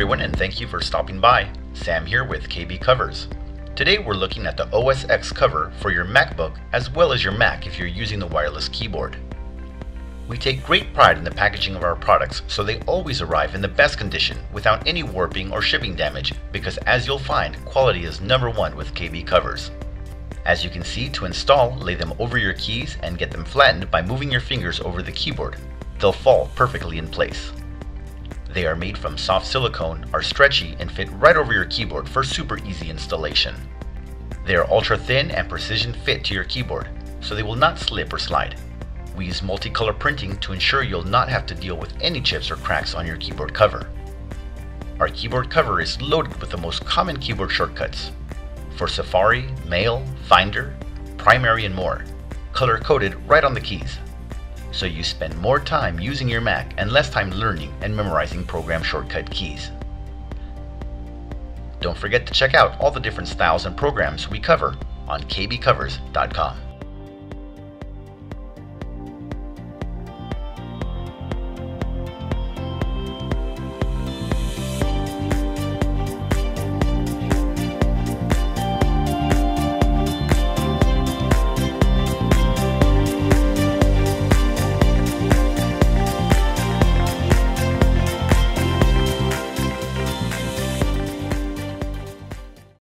everyone and thank you for stopping by. Sam here with KB Covers. Today we're looking at the OS X cover for your MacBook as well as your Mac if you're using the wireless keyboard. We take great pride in the packaging of our products so they always arrive in the best condition without any warping or shipping damage because as you'll find, quality is number one with KB Covers. As you can see, to install, lay them over your keys and get them flattened by moving your fingers over the keyboard. They'll fall perfectly in place. They are made from soft silicone, are stretchy, and fit right over your keyboard for super easy installation. They are ultra thin and precision fit to your keyboard, so they will not slip or slide. We use multicolor printing to ensure you'll not have to deal with any chips or cracks on your keyboard cover. Our keyboard cover is loaded with the most common keyboard shortcuts. For Safari, Mail, Finder, Primary, and more, color coded right on the keys so you spend more time using your Mac and less time learning and memorizing program shortcut keys. Don't forget to check out all the different styles and programs we cover on kbcovers.com.